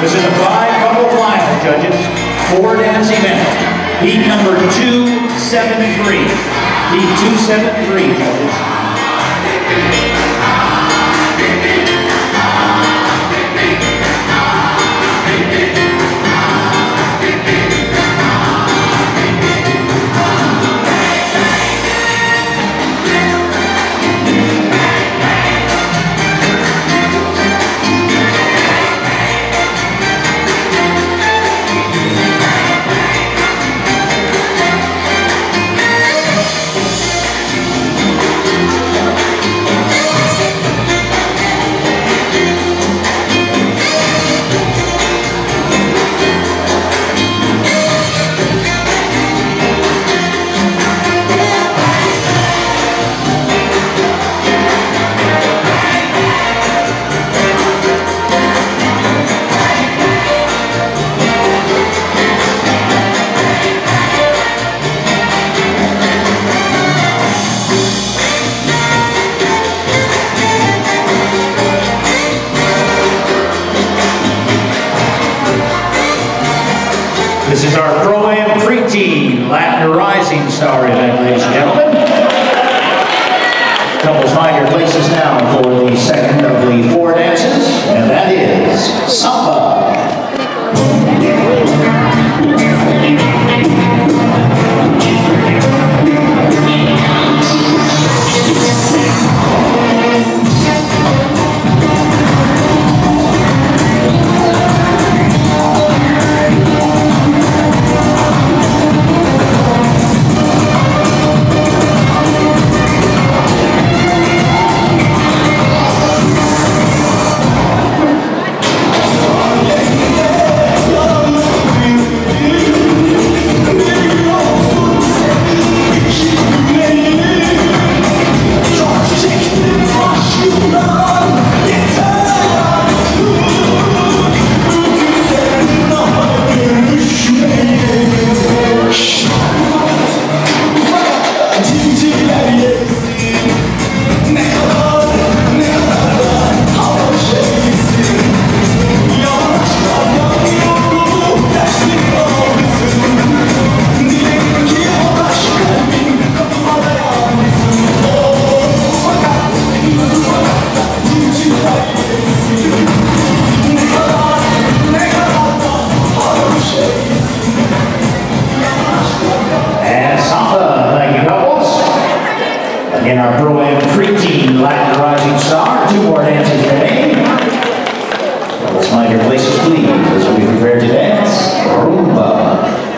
This is a five-couple final, judges. Four dance event. Heat number 273. Heat 273, judges. Latin Rising Star event, ladies and gentlemen. Couples find your places now for the second of the four dances, and that is Samba. Again, our Pro-Am Preteen Latin Rising Star. Two more dances remain. Let's find your places, please, as we prepare to dance. Rumba.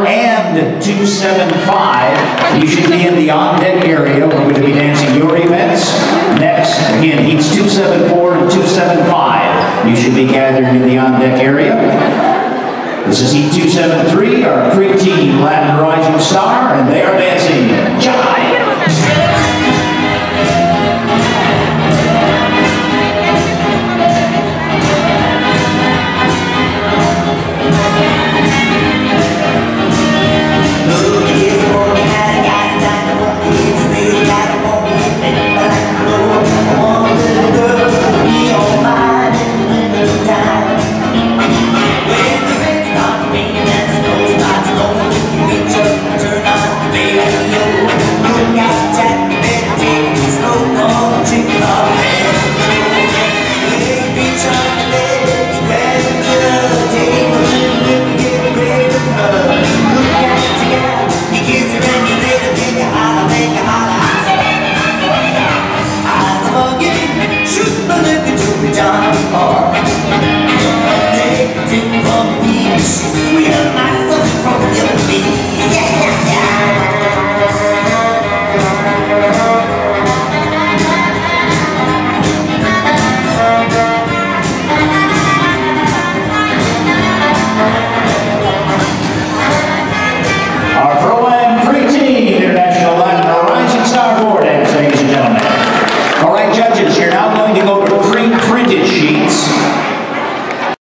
and 275, you should be in the on-deck area. We're going to be dancing your events. Next, again, heats 274 and 275. You should be gathered in the on-deck area. This is Heat 273, our preteen